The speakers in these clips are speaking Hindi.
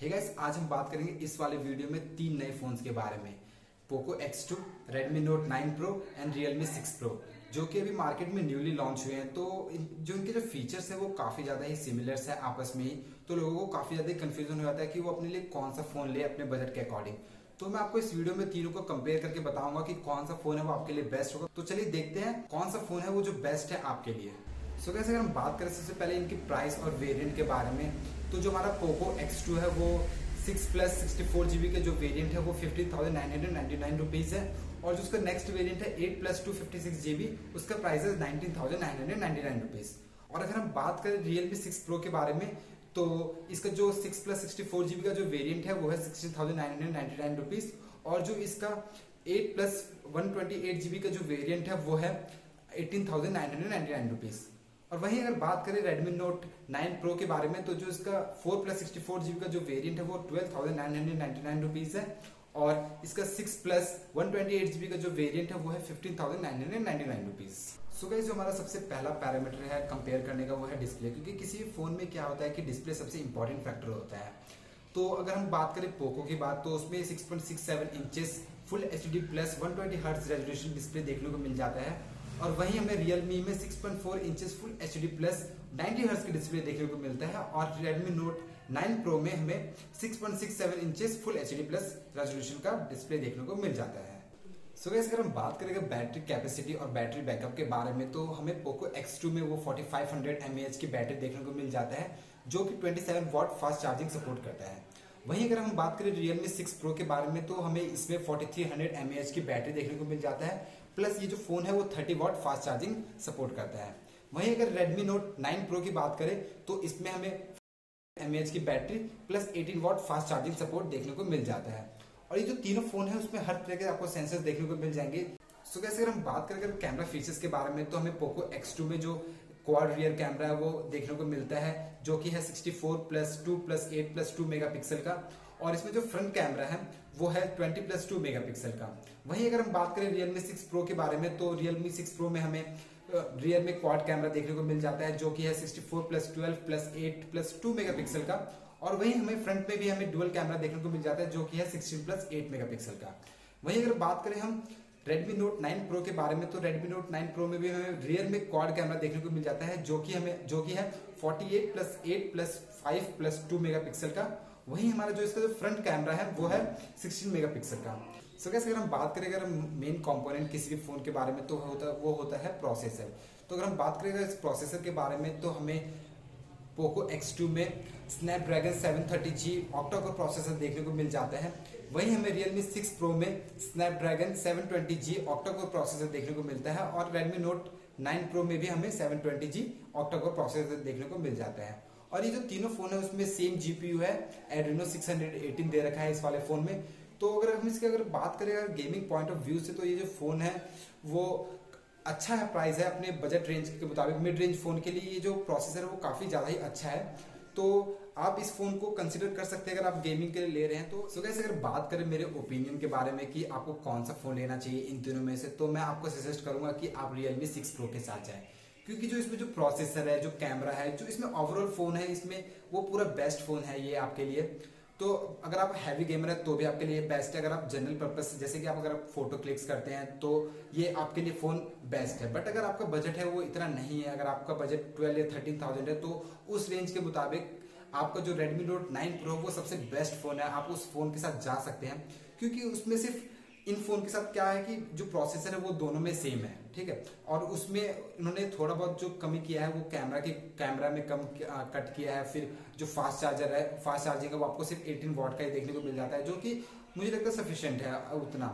हे गाइस आज हम बात करेंगे इस वाले वीडियो में तीन नए फोन्स के बारे में। Poco X2, Redmi Note 9 Pro and Realme 6 Pro जो कि अभी मार्केट में न्यूली लॉन्च हुए हैं। तो जो इनके जो फीचर्स हैं वो काफ़ी ज़्यादा ही सिमिलर्स है आपस में ही। तो लोगों को काफ़ी ज़्यादा कंफ्यूजन हो जाता है कि वो अपने लिए कौन सा फ़ोन ले अपने बजट के अकॉर्डिंग तो मैं आपको इस वीडियो में तीनों को कंपेयर करके बताऊँगा कि कौन सा फ़ोन है वो आपके लिए बेस्ट होगा। तो चलिए देखते हैं कौन सा फ़ोन है वो जो बेस्ट है आपके लिए। सो so, कैसे अगर हम बात करें सबसे पहले इनकी प्राइस और वेरिएंट के बारे में तो जो हमारा पोको X2 है, वो six plus sixty four GB का जो वेरिएंट है, वो fifteen thousand nine hundred ninety nine rupees है। और जो उसका नेक्स्ट वेरिएंट है eight plus two fifty six GB उसका प्राइस है nineteen thousand nine hundred ninety nine rupees और अगर हम बात करें रियलमी सिक्स प्रो के बारे में तो इसका जो six plus sixty four GB का जो वेरियंट है, वो है sixteen thousand nine hundred ninety nine rupees और जो इसका eight plus one twenty eight GB का जो वेरियंट है, वो है eighteen thousand nine hundred ninety nine rupees और वहीं अगर बात करें Redmi Note 9 Pro के बारे में तो जो इसका 4 प्लस सिक्सटी फोर जीबी का जो वेरिएंट है, वो twelve thousand nine hundred ninety nine rupees है। और इसका six plus one twenty eight GB का जो वेरिएंट है, वो है fifteen thousand nine hundred ninety nine rupees so guys जो हमारा सबसे पहला पैरामीटर है कंपेयर करने का, वो है डिस्प्ले क्योंकि किसी भी फ़ोन में क्या होता है कि डिस्प्ले सबसे इंपॉर्टेंट फैक्टर होता है। तो अगर हम बात करें पोको की बात तो उसमें 6.67 inches full H D plus one twenty hertz resolution display देखने को मिल जाता है। और वहीं हमें Realme में 6.4 inches full H D plus ninety hertz की डिस्प्ले देखने को मिलता है और Redmi Note 9 Pro में हमें 6.67 inches full H D plus resolution का डिस्प्ले देखने को मिल जाता है। सो so अगर हम बात करेंगे बैटरी कैपेसिटी और बैटरी बैकअप के बारे में तो हमें पोको X2 में वो 4500 mAh की बैटरी देखने को मिल जाता है, जो कि 27 वॉट फास्ट चार्जिंग सपोर्ट करता है। वहीं अगर हम बात करें Realme 6 Pro के बारे में तो हमें इसमें 4300 mAh की बैटरी देखने को मिल जाता है प्लस ये जो फ़ोन है वो 30 वॉट फास्ट चार्जिंग सपोर्ट करता है। वहीं अगर Redmi Note 9 Pro की बात करें तो इसमें हमें एमएच की battery plus 18 watt fast charging support देखने को मिल जाता है। और ये जो तीनों फ़ोन है उसमें हर तरह के आपको सेंसर्स देखने को मिल जाएँगे। सो so, कैसे अगर हम बात करें अगर कैमरा फीचर्स के बारे में तो हमें पोको X2 में जो क्वाड रियर कैमरा है वो देखने को मिलता है, जो कि है 64 plus two plus eight plus two mega का। और इसमें जो फ्रंट कैमरा है, वो है 20 प्लस टू मेगा का। वहीं अगर हम बात करें Realme 6 Pro के बारे में तो Realme 6 Pro में हमें रियर में क्वाड कैमरा देखने को मिल जाता है, जो कि है 64 plus twelve plus eight plus two mega का। और वहीं हमें फ्रंट में भी हमें डुअल कैमरा देखने को मिल जाता है, जो कि है 16 प्लस एट मेगा का। वहीं अगर बात करें हम Redmi Note 9 Pro के बारे में तो Redmi Note 9 Pro में भी हमें रियर में क्वाड कैमरा देखने को मिल जाता है, जो कि हमें, जो कि है 48 plus eight plus five plus two mega का। वही हमारा जो इसका जो फ्रंट कैमरा है, वो है 16 मेगापिक्सल का। सो कैसे अगर हम बात करें, अगर मेन कंपोनेंट किसी भी फ़ोन के बारे में तो होता, वो होता है प्रोसेसर तो अगर हम बात करें इस प्रोसेसर के बारे में तो हमें पोको X2 में Snapdragon 730G ऑक्टा प्रोसेसर देखने को मिल जाता है। वहीं हमें Realme 6 Pro में Snapdragon 720G ऑक्टा प्रोसेसर देखने को मिलता है और Redmi Note 9 Pro में भी हमें seven twenty 720G octa processor देखने को मिल जाता है। और ये जो तीनों फ़ोन है, उसमें सेम जीपीयू है एड्रीनो 618 दे रखा है इस वाले फ़ोन में। तो अगर हम इसकी अगर बात करें, अगर गेमिंग पॉइंट ऑफ़ व्यू से तो ये जो फ़ोन है, वो अच्छा है प्राइस है अपने बजट रेंज के मुताबिक। मिड रेंज फ़ोन के लिए ये जो प्रोसेसर है, वो काफ़ी ज़्यादा ही अच्छा है। तो आप इस फ़ोन को कंसिडर कर सकते हैं, अगर आप गेमिंग के लिए ले रहे हैं तो। सो कैसे अगर बात करें मेरे ओपिनियन के बारे में कि आपको कौन सा फ़ोन लेना चाहिए इन तीनों में से तो मैं आपको सजेस्ट करूँगा कि आप रियलमी सिक्स प्रो के साथ जाए। क्योंकि जो इसमें जो प्रोसेसर है, जो कैमरा है, जो इसमें ओवरऑल फ़ोन है, इसमें वो पूरा बेस्ट फ़ोन है ये आपके लिए। तो अगर आप हैवी गेमर है तो भी आपके लिए बेस्ट है। अगर आप जनरल पर्पज जैसे कि आप अगर आप फ़ोटो क्लिक्स करते हैं तो ये आपके लिए फ़ोन बेस्ट है। बट अगर आपका बजट है, वो इतना नहीं है। अगर आपका बजट ट्वेल्व या थर्टीन थाउज़ेंड है तो उस रेंज के मुताबिक आपका जो Redmi Note 9 Pro, वो सबसे बेस्ट फ़ोन है। आप उस फ़ोन के साथ जा सकते हैं। क्योंकि उसमें सिर्फ़ इन फ़ोन के साथ क्या है कि जो प्रोसेसर है वो दोनों में सेम है, ठीक है? और उसमें इन्होंने थोड़ा बहुत जो कमी किया है, वो कैमरा के कैमरा में कम कट किया है, फिर जो फास्ट चार्जर है फास्ट चार्जिंग है, वो आपको सिर्फ़ 18 वॉट का ही देखने को मिल जाता है, जो कि मुझे लगता है सफिशेंट है उतना।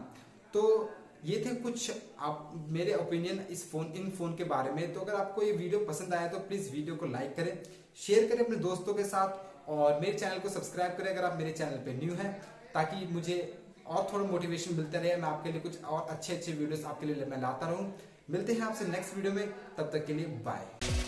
तो ये थे कुछ आप, मेरे ओपिनियन इस फ़ोन इन फ़ोन के बारे में। तो अगर आपको ये वीडियो पसंद आया तो प्लीज़ वीडियो को लाइक करें शेयर करें अपने दोस्तों के साथ और मेरे चैनल को सब्सक्राइब करें अगर आप मेरे चैनल पे न्यू हैं, ताकि मुझे और थोड़ा मोटिवेशन मिलते रहे। मैं आपके लिए कुछ और अच्छे अच्छे वीडियोस आपके लिए मैं लाता रहूँ। मिलते हैं आपसे नेक्स्ट वीडियो में। तब तक के लिए बाय